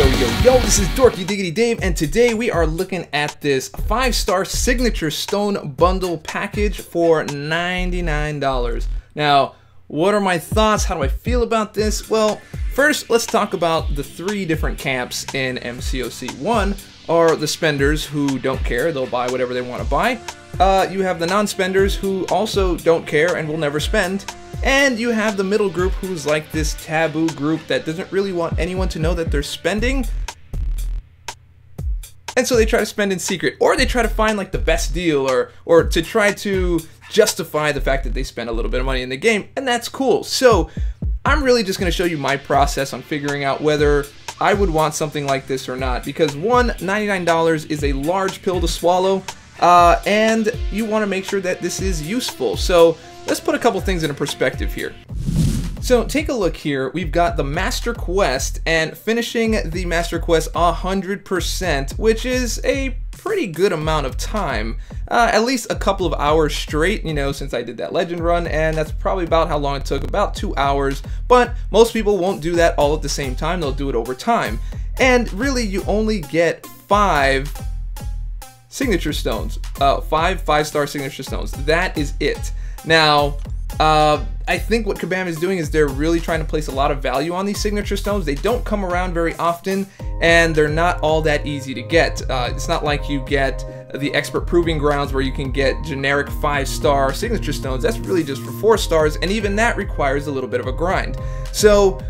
Yo, yo, yo, this is Dorky Diggedy Dave, and today we are looking at this 5-star Signature Stone Bundle package for $99. Now, what are my thoughts? How do I feel about this? Well, first, let's talk about the three different camps in MCOC. One are the spenders who don't care, they'll buy whatever they want to buy. Uh, you have the non-spenders who also don't care and will never spend. And you have the middle group who's like this taboo group that doesn't really want anyone to know that they're spending, and so they try to spend in secret, or they try to find like the best deal, or or to try to justify the fact that they spend a little bit of money in the game, and that's cool. So I'm really just going to show you my process on figuring out whether I would want something like this or not, because one, $99 is a large pill to swallow, uh, and you want to make sure that this is useful. So let's put a couple things into perspective here. So take a look here. We've got the Master Quest and finishing the Master Quest 100%, which is a pretty good amount of time. Uh, at least a couple of hours straight, you know, since I did that legend run, and that's probably about how long it took, about two hours. But most people won't do that all at the same time, they'll do it over time. And really, you only get five signature stones. Uh, five five-star signature stones. That is it. Now, uh, I think what Kabam is doing is they're really trying to place a lot of value on these signature stones. They don't come around very often, and they're not all that easy to get. Uh, it's not like you get the expert proving grounds where you can get generic five star signature stones. That's really just for four stars, and even that requires a little bit of a grind. So,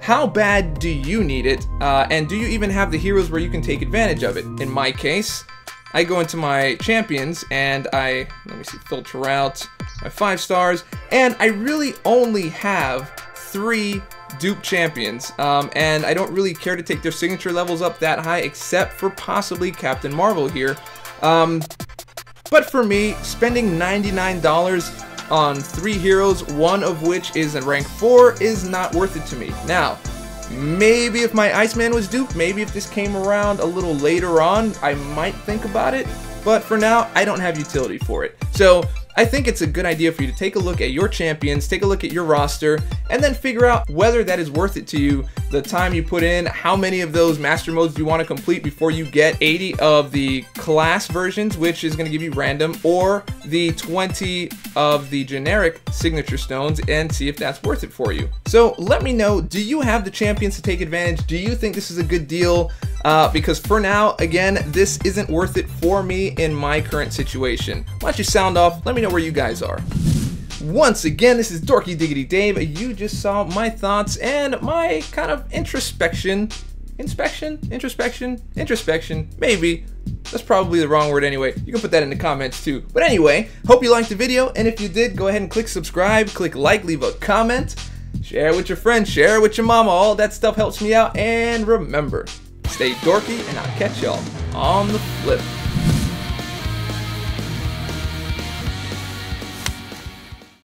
how bad do you need it? Uh, and do you even have the heroes where you can take advantage of it? In my case, I go into my champions and I, let me see, filter out my five stars, and I really only have three dupe champions, um, and I don't really care to take their signature levels up that high, except for possibly Captain Marvel here. Um, but for me, spending $99 on three heroes, one of which is in rank 4, is not worth it to me. Now, Maybe if my Iceman was duped, maybe if this came around a little later on, I might think about it. But for now, I don't have utility for it. So I think it's a good idea for you to take a look at your champions, take a look at your roster, and then figure out whether that is worth it to you, the time you put in, how many of those master modes you want to complete before you get 80 of the class versions, which is going to give you random, or the 20 of the generic signature stones, and see if that's worth it for you. So let me know, do you have the champions to take advantage? Do you think this is a good deal? Uh, because for now, again, this isn't worth it for me in my current situation. Why don't you sound off? Let me know where you guys are. Once again, this is Dorky Diggedy Dave. You just saw my thoughts and my kind of introspection. Inspection? Introspection? Introspection? Maybe. That's probably the wrong word anyway. You can put that in the comments too. But anyway, hope you liked the video, and if you did, go ahead and click subscribe, click like, leave a comment, share with your friends, share with your mama. All that stuff helps me out. And remember, Stay dorky, and I'll catch y'all on the flip.